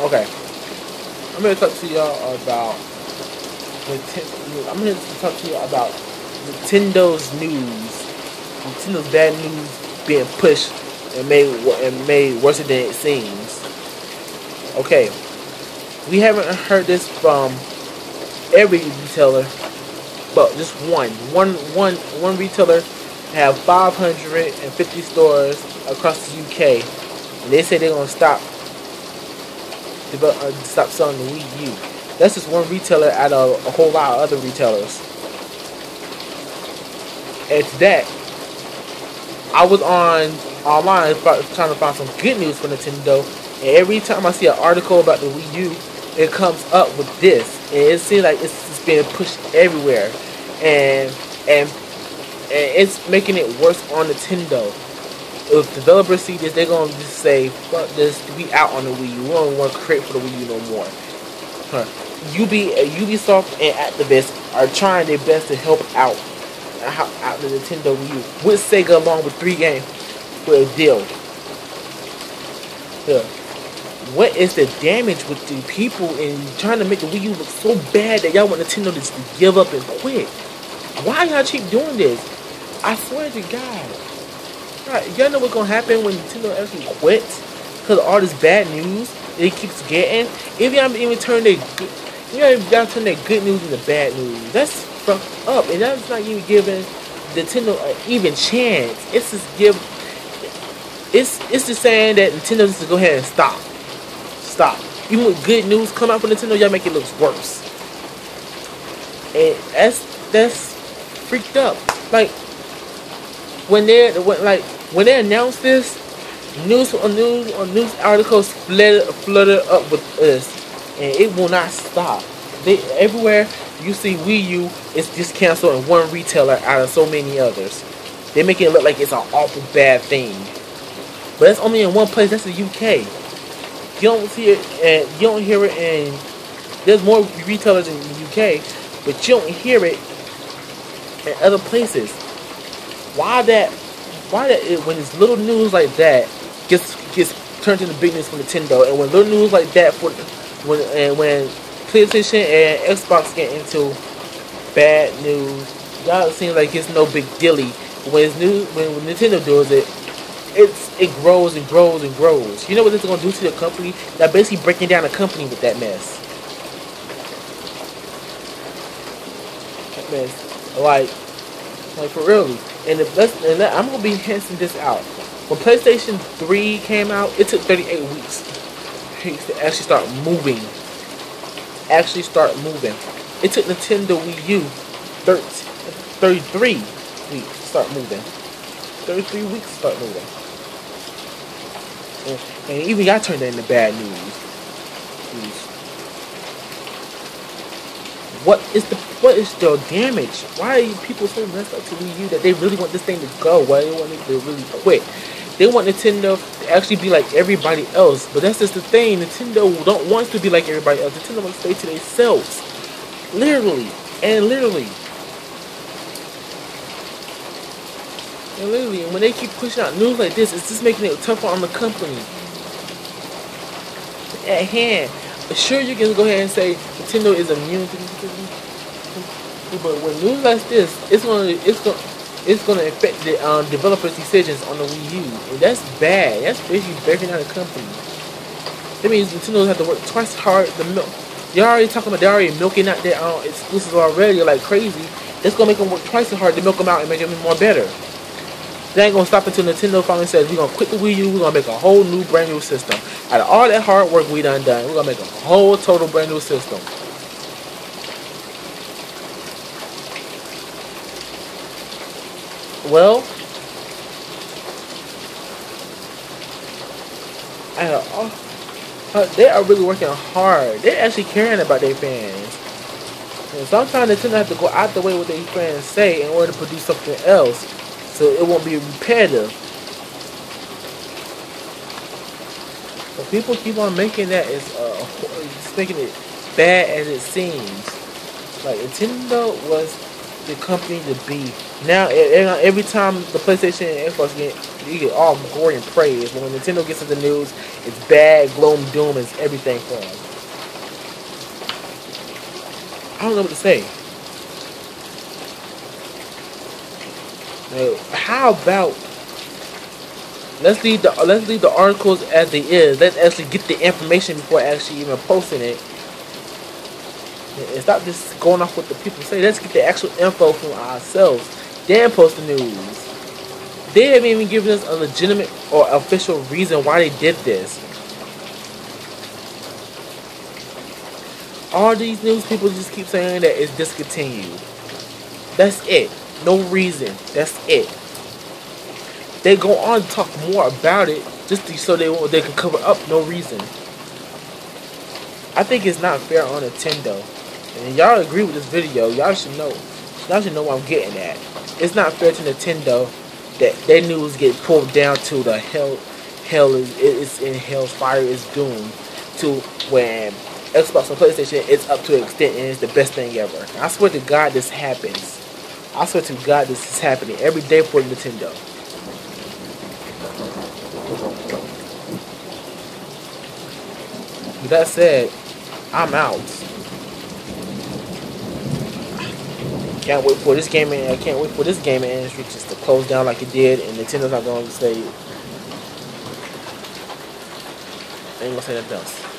Okay. I'm gonna talk to y'all about. I'm gonna talk to you about Nintendo's news. Nintendo's bad news being pushed and made and made worse than it seems. Okay, we haven't heard this from every retailer, but just one, one, one, one retailer have 550 stores across the UK, and they say they're gonna stop uh, stop selling the Wii U. That's just one retailer out of a whole lot of other retailers. It's that, I was on online trying to find some good news for Nintendo, and every time I see an article about the Wii U, it comes up with this, and it seems like it's just being pushed everywhere, and and and it's making it worse on Nintendo. If developers see this, they're gonna just say, "Fuck this, we out on the Wii U. We don't want to create for the Wii U no more." Huh. UB, uh, Ubisoft and Activision are trying their best to help out out the Nintendo Wii U with Sega along with three games with a deal. What is the damage with the people in trying to make the Wii U look so bad that y'all want Nintendo to just give up and quit? Why y'all keep doing this? I swear to God. Right, y'all know what's gonna happen when Nintendo actually quits? Because all this bad news it keeps getting. If y'all even turn their you know, y'all turn their good news into bad news, that's fucked up, and that's not even giving Nintendo an even chance. It's just give. It's it's just saying that Nintendo needs to go ahead and stop, stop. Even with good news come out from Nintendo, y'all make it look worse. And that's that's freaked up. Like when they're when like when they announced this, news on news on news articles flooded flooded up with this, and it will not stop. They everywhere you see Wii U, it's just canceled in one retailer out of so many others. They make it look like it's an awful bad thing. But it's only in one place, that's the UK. You don't see it and you don't hear it and there's more retailers in the UK, but you don't hear it in other places. Why that why that it, when it's little news like that gets gets turned into big news for Nintendo and when little news like that for when and when PlayStation and Xbox get into bad news. Y'all seems like it's no big dealy. When it's new, when, when Nintendo does it, it's it grows and grows and grows. You know what is gonna do to the company? They're basically breaking down the company with that mess. That mess, like, like for really. And best, and I'm gonna be hinting this out. When PlayStation 3 came out, it took 38 weeks to actually start moving actually start moving. It took Nintendo Wii U 30, 33 weeks to start moving. 33 weeks to start moving. And, and even y'all turned that into bad news. What is the what is the damage? Why are people so messed up to Wii U that they really want this thing to go? Why they want it to really quit? They want Nintendo to actually be like everybody else, but that's just the thing. Nintendo don't want to be like everybody else. Nintendo wants to stay to themselves, literally and literally. And literally, and when they keep pushing out news like this, it's just making it tougher on the company. At hand, sure you can go ahead and say Nintendo is immune to this, but when news like this, it's gonna, it's gonna it's going to affect the um, developers' decisions on the Wii U. And that's bad. That's basically breaking down the company. That means Nintendo have to work twice hard to milk. They're already talking about they're already milking out their um, exclusives already like crazy. Going to make them work twice as hard to milk them out and make them more better. They ain't to stop until Nintendo finally says we're to quit the Wii U. We're to make a whole new brand new system. Out of all that hard work we done done, we're to make a whole total brand new system. Well, uh, they are really working hard. They're actually caring about their fans. And sometimes they tend to have to go out the way what their fans say in order to produce something else, so it won't be repetitive. But people keep on making that as uh, making it bad as it seems. Like Nintendo was the company to be. Now, every time the PlayStation and Xbox get you get all glory and praise. But when Nintendo gets into the news, it's bad, gloom, doom, it's everything for them. I don't know what to say. How about let's leave the let's leave the articles as they is. Let's actually get the information before actually even posting it. And stop just going off what the people say. Let's get the actual info from ourselves. Then post the news. They haven't even given us a legitimate or official reason why they did this. All these news people just keep saying that it's discontinued. That's it. No reason. That's it. They go on to talk more about it just so they they can cover up no reason. I think it's not fair on Nintendo. And y'all agree with this video, y'all should know. Y'all should know what I'm getting at. It's not fair to Nintendo that their news get pulled down to the hell hell is it's in hell's fire is doomed to when Xbox and PlayStation it's up to an extent and it's the best thing ever. I swear to God this happens. I swear to God this is happening every day for Nintendo. With that said, I'm out. Can't wait for this gaming. I can't wait for this gaming industry just to close down like it did, and Nintendo's not going to stay. I ain't gonna say nothing else.